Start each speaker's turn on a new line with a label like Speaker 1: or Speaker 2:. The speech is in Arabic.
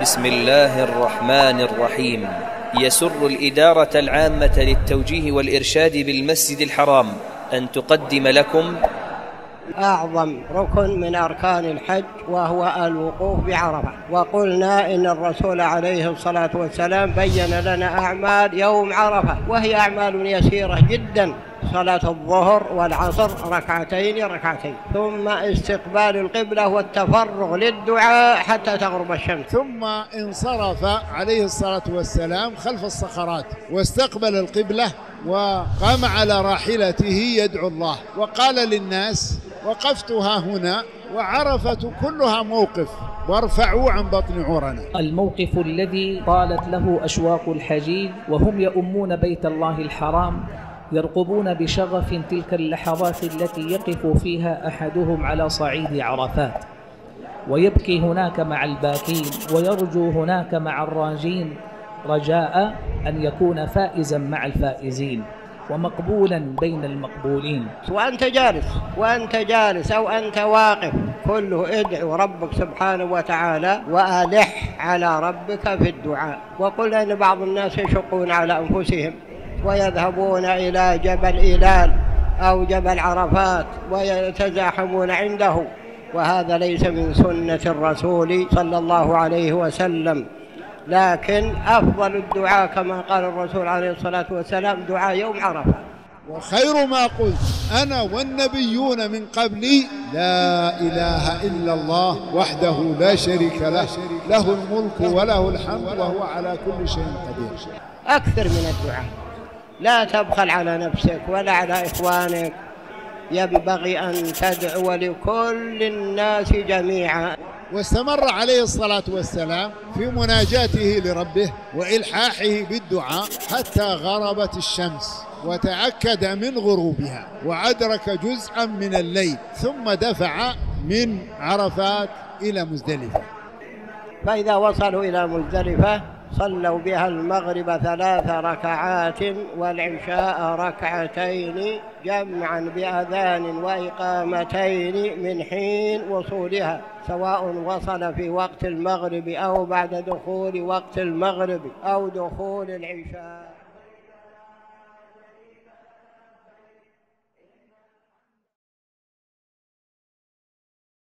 Speaker 1: بسم الله الرحمن الرحيم. يسر الإدارة العامة للتوجيه والإرشاد بالمسجد الحرام أن تقدم لكم
Speaker 2: أعظم ركن من أركان الحج وهو الوقوف بعرفة. وقلنا إن الرسول عليه الصلاة والسلام بين لنا أعمال يوم عرفة وهي أعمال يسيرة جدا صلاة الظهر والعصر ركعتين ركعتين. ثم استقبال القبلة والتفرغ للدعاء حتى تغرب الشمس.
Speaker 3: ثم انصرف عليه الصلاة والسلام خلف الصخرات واستقبل القبلة وقام على راحلته يدعو الله. وقال للناس وقفت ها هنا وعرفة كلها موقف. وارفعوا عن بطن عورنا.
Speaker 4: الموقف الذي طالت له أشواق الحجيج وهم يؤمون بيت الله الحرام يرقبون بشغف تلك اللحظات التي يقف فيها أحدهم على صعيد عرفات. ويبكي هناك مع الباكين ويرجو هناك مع الراجين رجاء أن يكون فائزا مع الفائزين. ومقبولا بين المقبولين.
Speaker 2: وأنت جالس وأنت جالس أو أنت واقف كله ادعو ربك سبحانه وتعالى وألح على ربك في الدعاء. وقل أن بعض الناس يشقون على أنفسهم ويذهبون إلى جبل إيلال أو جبل عرفات ويتزاحمون عنده. وهذا ليس من سنة الرسول صلى الله عليه وسلم. لكن أفضل الدعاء كما قال الرسول عليه الصلاة والسلام دعاء يوم عرفة.
Speaker 3: وخير ما قلت أنا والنبيون من قبلي لا إله إلا الله وحده لا شريك له له الملك وله الحمد وهو على كل شيء قدير.
Speaker 2: أكثر من الدعاء. لا تبخل على نفسك ولا على إخوانك. ينبغي أن تدعو لكل الناس جميعا.
Speaker 3: واستمر عليه الصلاة والسلام في مناجاته لربه وإلحاحه بالدعاء حتى غربت الشمس وتأكد من غروبها وأدرك جزءا من الليل ثم دفع من عرفات إلى مزدلفة.
Speaker 2: فإذا وصلوا إلى مزدلفة صلوا بها المغرب ثلاث ركعات والعشاء ركعتين جمعا بأذان وإقامتين من حين وصولها سواء وصل في وقت المغرب أو بعد دخول وقت المغرب أو دخول العشاء.